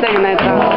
这个那个